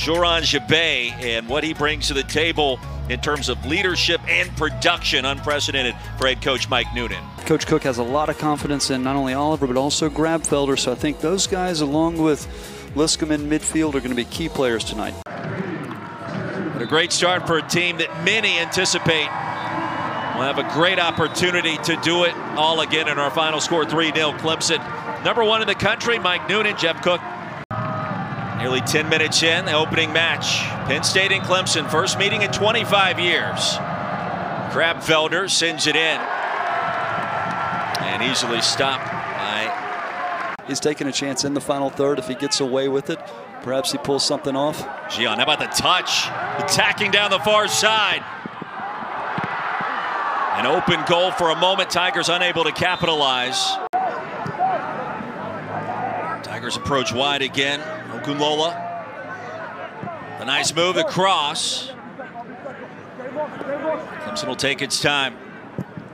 Joran Gerbet and what he brings to the table in terms of leadership and production, unprecedented for head coach Mike Noonan. Coach Cook has a lot of confidence in not only Oliver, but also Grabfelder. So I think those guys, along with Liscombe in midfield, are going to be key players tonight. But a great start for a team that many anticipate will have a great opportunity to do it all again in our final score 3 0 Clemson. Number one in the country, Mike Noonan, Jeff Cook. Nearly 10 minutes in, the opening match. Penn State and Clemson, first meeting in 25 years. Crabfelder sends it in. And easily stopped by. He's taking a chance in the final third. If he gets away with it, perhaps he pulls something off. Gian, how about the touch? Attacking down the far side. An open goal for a moment. Tigers unable to capitalize. Tigers approach wide again. Okunlola. A nice move, across. cross. Clemson will take its time.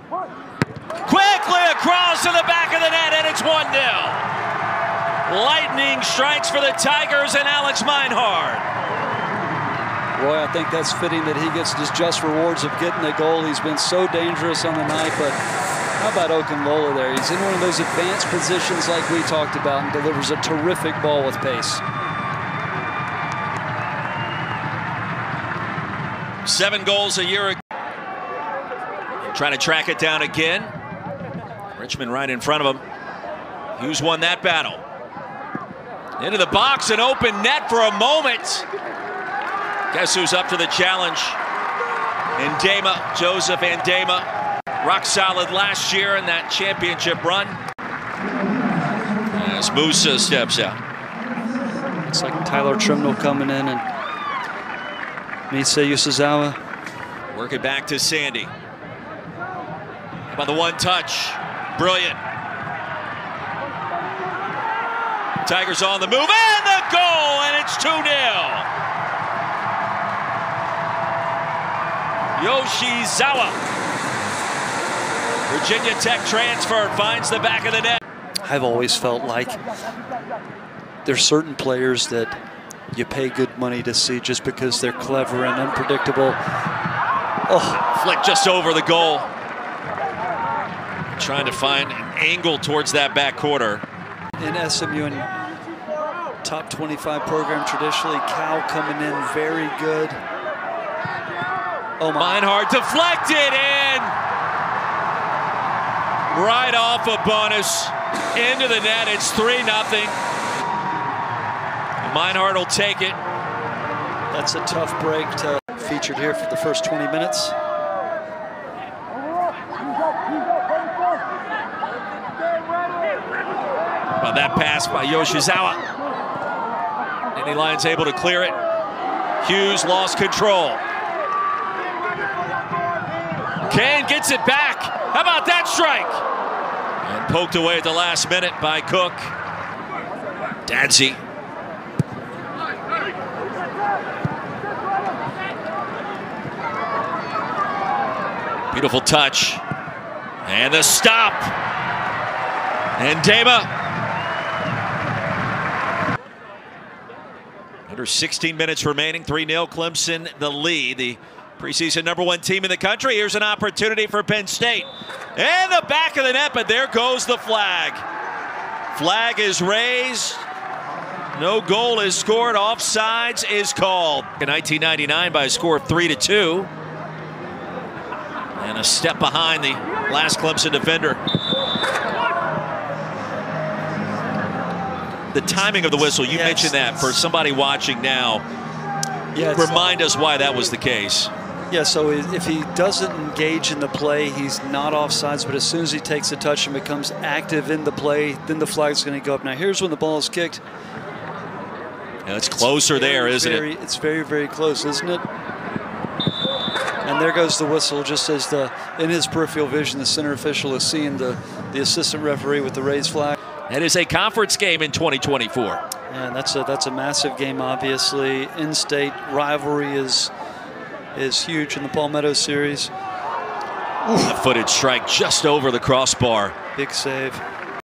Quickly across to the back of the net, and it's 1 0. Lightning strikes for the Tigers and Alex Meinhardt. Roy, I think that's fitting that he gets his just rewards of getting the goal. He's been so dangerous on the night, but how about Okunlola there? He's in one of those advanced positions like we talked about and delivers a terrific ball with pace. Seven goals a year ago. Trying to track it down again. Richmond right in front of him. Hughes won that battle. Into the box and open net for a moment. Guess who's up to the challenge? Ndema, Joseph Ndema. Rock solid last year in that championship run. As Musa steps out. Looks like Tyler Trimnell coming in and Misei Yoshizawa. Work it back to Sandy. About the one touch? Brilliant. Tigers on the move and the goal, and it's 2 0. Yoshizawa. Virginia Tech transfer finds the back of the net. I've always felt like there's certain players that you pay good money to see just because they're clever and unpredictable. Oh, flick just over the goal. Trying to find an angle towards that back quarter. In SMU and top 25 program traditionally, Cal coming in very good. Oh my. Meinhardt deflected in. Right off a bonus into the net. It's 3 0. Meinhardt will take it. That's a tough break to featured here for the first 20 minutes. Well, that pass by Yoshizawa. Any Lions able to clear it. Hughes lost control. Kane gets it back. How about that strike? And poked away at the last minute by Cook. Dadsey Beautiful touch. And the stop. And Dama. Under 16 minutes remaining, 3-0 Clemson the lead. The preseason number one team in the country. Here's an opportunity for Penn State. And the back of the net, but there goes the flag. Flag is raised. No goal is scored. Offsides is called. In 1999 by a score of 3 to 2. And a step behind the last Clemson defender. The timing of the whistle, you yes, mentioned that for somebody watching now. Yeah, remind us why that was the case. Yeah, so if he doesn't engage in the play, he's not offsides. But as soon as he takes a touch and becomes active in the play, then the flag's going to go up. Now, here's when the ball is kicked. Yeah, it's closer it's very, there, isn't very, it? It's very, very close, isn't it? And there goes the whistle, just as the in his peripheral vision, the center official is seeing the, the assistant referee with the raised flag. That is a conference game in 2024. Yeah, that's a that's a massive game. Obviously, in-state rivalry is is huge in the Palmetto series. Ooh. A footed strike just over the crossbar. Big save.